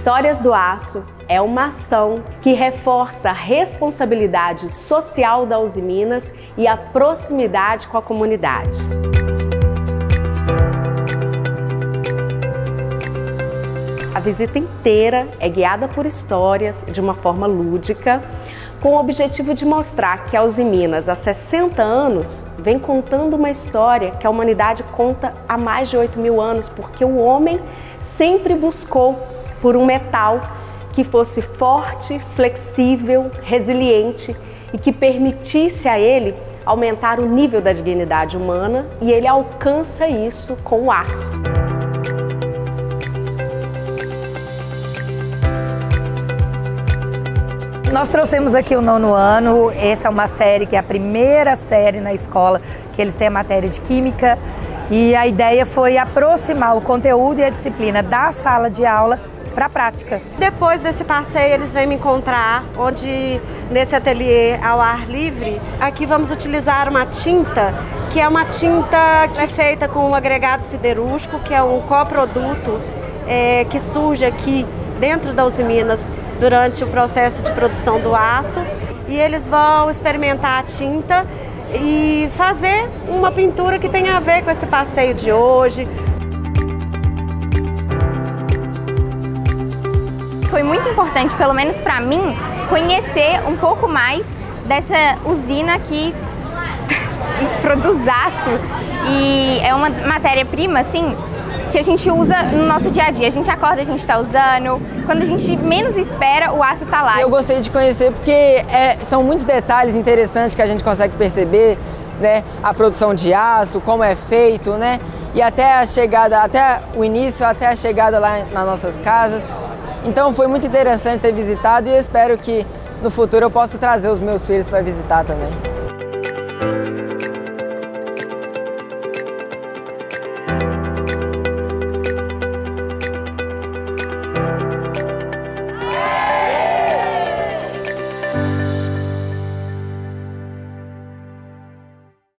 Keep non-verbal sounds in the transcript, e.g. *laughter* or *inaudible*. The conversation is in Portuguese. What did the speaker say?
Histórias do Aço é uma ação que reforça a responsabilidade social da Uzi Minas e a proximidade com a comunidade. A visita inteira é guiada por histórias de uma forma lúdica, com o objetivo de mostrar que a Uzi Minas, há 60 anos, vem contando uma história que a humanidade conta há mais de 8 mil anos, porque o homem sempre buscou por um metal que fosse forte, flexível, resiliente e que permitisse a ele aumentar o nível da dignidade humana e ele alcança isso com o aço. Nós trouxemos aqui o nono ano, essa é uma série que é a primeira série na escola que eles têm a matéria de Química e a ideia foi aproximar o conteúdo e a disciplina da sala de aula para a prática. Depois desse passeio eles vêm me encontrar onde nesse ateliê ao ar livre, aqui vamos utilizar uma tinta que é uma tinta que é feita com um agregado siderúrgico, que é um coproduto é, que surge aqui dentro da Usiminas durante o processo de produção do aço e eles vão experimentar a tinta e fazer uma pintura que tenha a ver com esse passeio de hoje. Foi muito importante, pelo menos para mim, conhecer um pouco mais dessa usina que *laughs* produz aço e é uma matéria-prima assim que a gente usa no nosso dia a dia. A gente acorda, a gente está usando. Quando a gente menos espera, o aço está lá. Eu gostei de conhecer porque é, são muitos detalhes interessantes que a gente consegue perceber, né? A produção de aço, como é feito, né? E até a chegada, até o início, até a chegada lá nas nossas casas. Então foi muito interessante ter visitado e eu espero que no futuro eu possa trazer os meus filhos para visitar também.